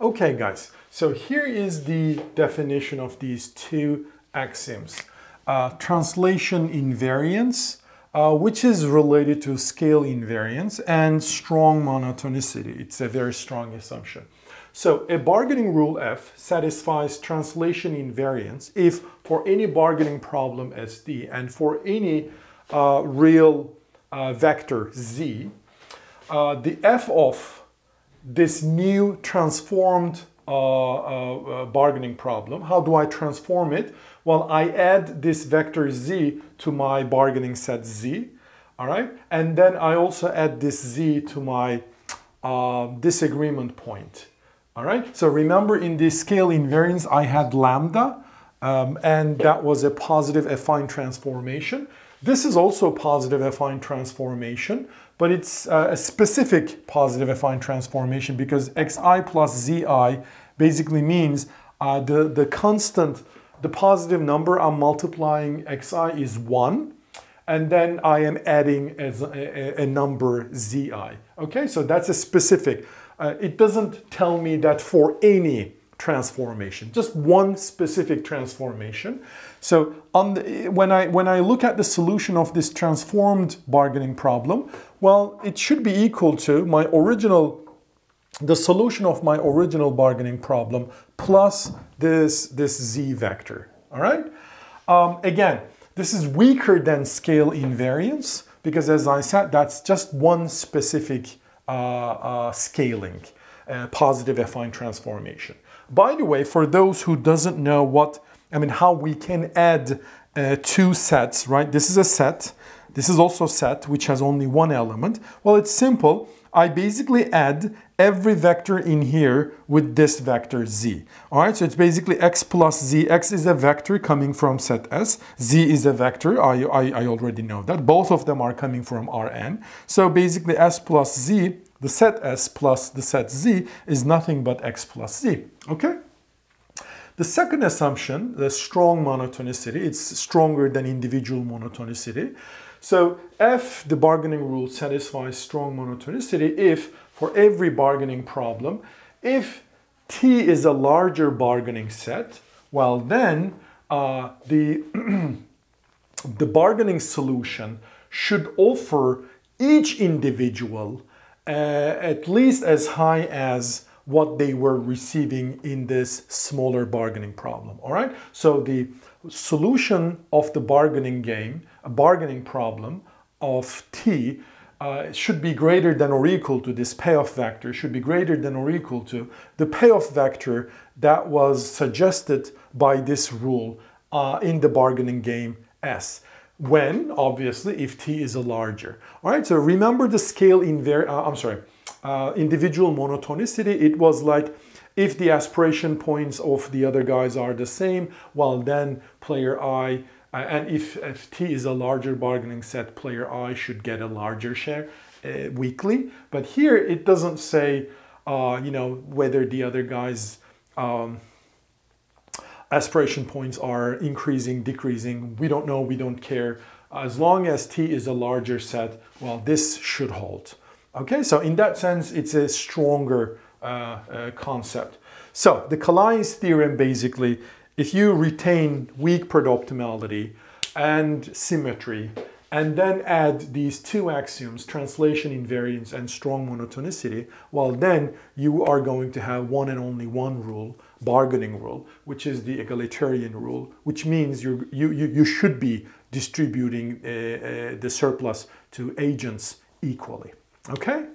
Okay, guys, so here is the definition of these two axioms. Uh, translation invariance, uh, which is related to scale invariance, and strong monotonicity. It's a very strong assumption. So a bargaining rule F satisfies translation invariance if for any bargaining problem SD and for any uh, real uh, vector Z, uh, the F of this new transformed uh, uh, uh, bargaining problem. How do I transform it? Well, I add this vector z to my bargaining set z, all right? And then I also add this z to my uh, disagreement point, all right? So remember in this scale invariance, I had lambda, um, and that was a positive affine transformation. This is also a positive affine transformation, but it's uh, a specific positive affine transformation because xi plus zi basically means uh, the, the constant, the positive number I'm multiplying xi is 1, and then I am adding a, a, a number zi. Okay, so that's a specific. Uh, it doesn't tell me that for any transformation, just one specific transformation. So the, when, I, when I look at the solution of this transformed bargaining problem, well, it should be equal to my original, the solution of my original bargaining problem plus this, this z vector, all right? Um, again, this is weaker than scale invariance because as I said, that's just one specific uh, uh, scaling, uh, positive affine transformation. By the way, for those who doesn't know what, I mean, how we can add uh, two sets, right? This is a set. This is also a set which has only one element. Well, it's simple. I basically add every vector in here with this vector z. All right, so it's basically x plus z. x is a vector coming from set S. z is a vector. I, I, I already know that. Both of them are coming from Rn. So basically s plus z the set S plus the set Z is nothing but X plus Z, okay? The second assumption, the strong monotonicity, it's stronger than individual monotonicity. So F, the bargaining rule, satisfies strong monotonicity if for every bargaining problem, if T is a larger bargaining set, well then uh, the, the bargaining solution should offer each individual uh, at least as high as what they were receiving in this smaller bargaining problem. All right. So the solution of the bargaining game, a bargaining problem of t, uh, should be greater than or equal to this payoff vector, should be greater than or equal to the payoff vector that was suggested by this rule uh, in the bargaining game S when, obviously, if t is a larger. All right, so remember the scale in uh, I'm sorry, uh, individual monotonicity, it was like if the aspiration points of the other guys are the same, well then player I, uh, and if, if t is a larger bargaining set, player I should get a larger share uh, weakly. But here it doesn't say, uh, you know, whether the other guys um, aspiration points are increasing, decreasing. We don't know, we don't care. As long as T is a larger set, well, this should hold. Okay, so in that sense, it's a stronger uh, uh, concept. So the Kalai's theorem basically, if you retain weak Pareto optimality and symmetry, and then add these two axioms, translation invariance and strong monotonicity, well then you are going to have one and only one rule, bargaining rule, which is the egalitarian rule, which means you, you, you should be distributing uh, uh, the surplus to agents equally. Okay?